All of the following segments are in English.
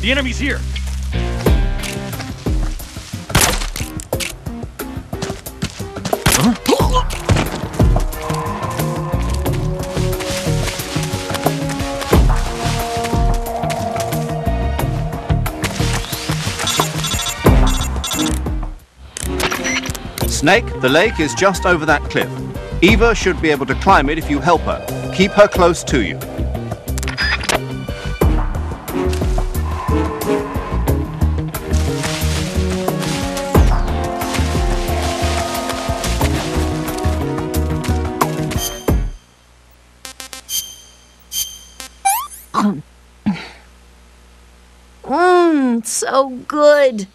The enemy's here. Snake, the lake is just over that cliff. Eva should be able to climb it if you help her. Keep her close to you. So good.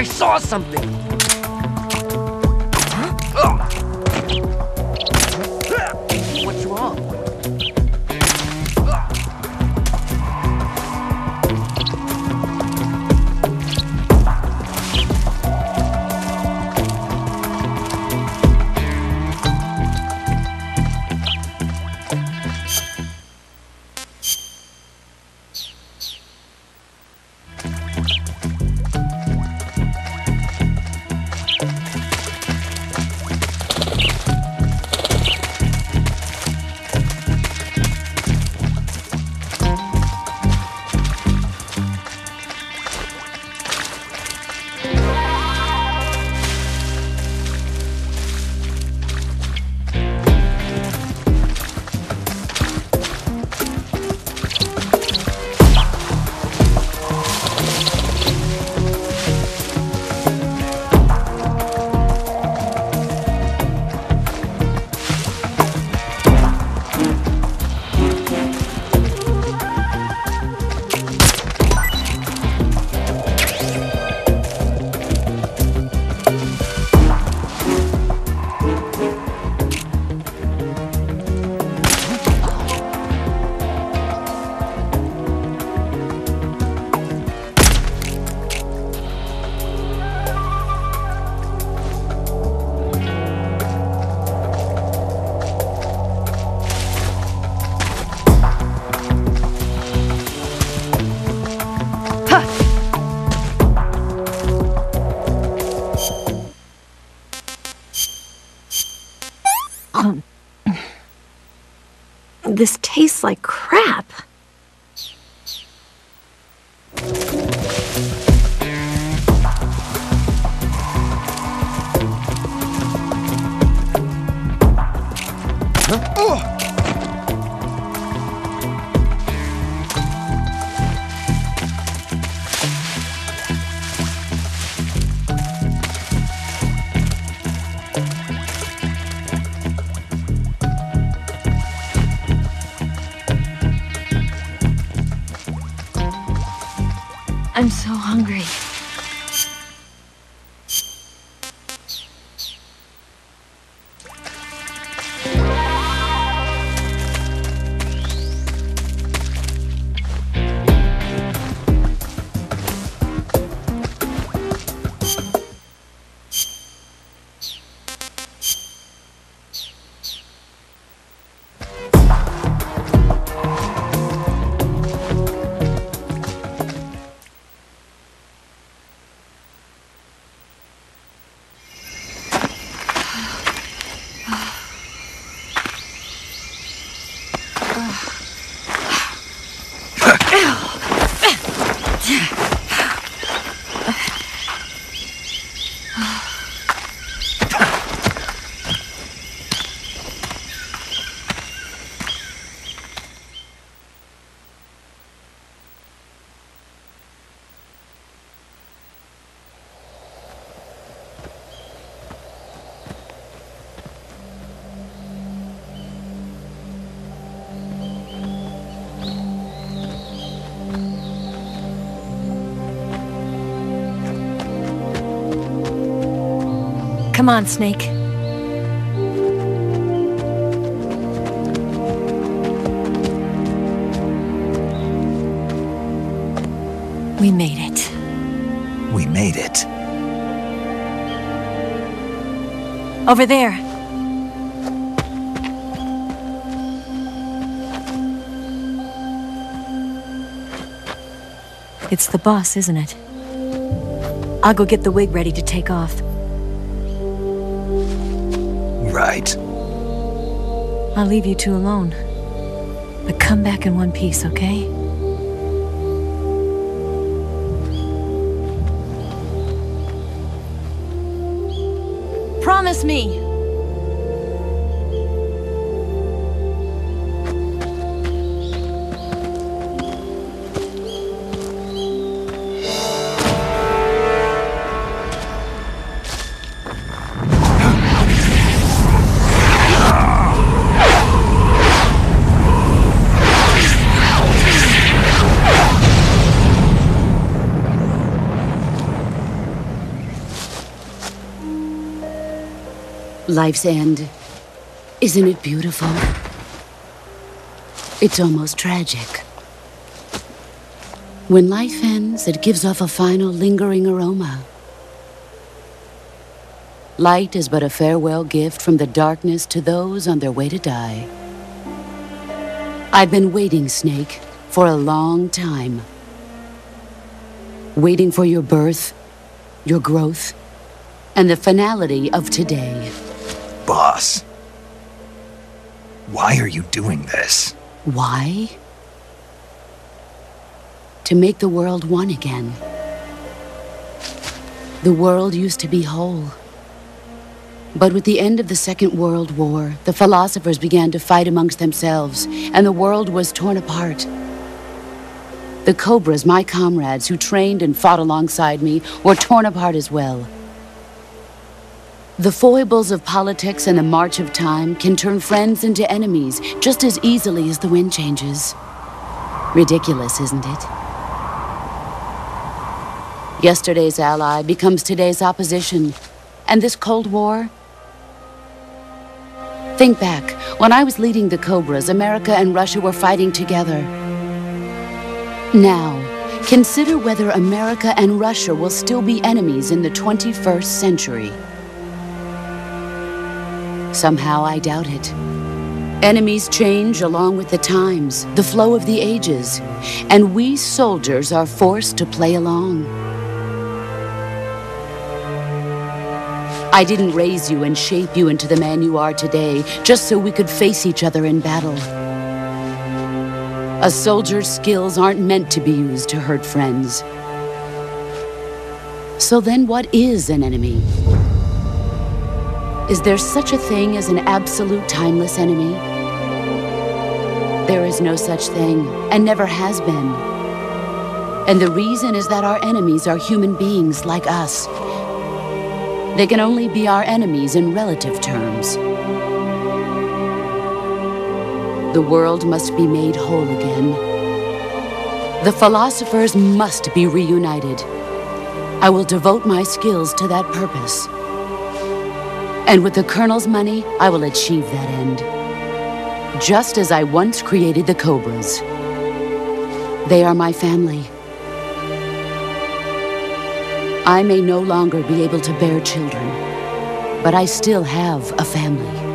I saw something. Tastes like crap. I'm so hungry. Come on, Snake. We made it. We made it. Over there. It's the boss, isn't it? I'll go get the wig ready to take off. Right. I'll leave you two alone. But come back in one piece, okay? Promise me! Life's end. Isn't it beautiful? It's almost tragic. When life ends, it gives off a final lingering aroma. Light is but a farewell gift from the darkness to those on their way to die. I've been waiting, Snake, for a long time. Waiting for your birth, your growth, and the finality of today. Boss. Why are you doing this? Why? To make the world one again. The world used to be whole. But with the end of the Second World War, the philosophers began to fight amongst themselves, and the world was torn apart. The Cobras, my comrades who trained and fought alongside me, were torn apart as well. The foibles of politics and the march of time can turn friends into enemies just as easily as the wind changes. Ridiculous, isn't it? Yesterday's ally becomes today's opposition. And this Cold War? Think back. When I was leading the Cobras, America and Russia were fighting together. Now, consider whether America and Russia will still be enemies in the 21st century. Somehow I doubt it. Enemies change along with the times, the flow of the ages, and we soldiers are forced to play along. I didn't raise you and shape you into the man you are today just so we could face each other in battle. A soldier's skills aren't meant to be used to hurt friends. So then what is an enemy? Is there such a thing as an absolute timeless enemy? There is no such thing, and never has been. And the reason is that our enemies are human beings like us. They can only be our enemies in relative terms. The world must be made whole again. The philosophers must be reunited. I will devote my skills to that purpose. And with the Colonel's money, I will achieve that end. Just as I once created the Cobras. They are my family. I may no longer be able to bear children, but I still have a family.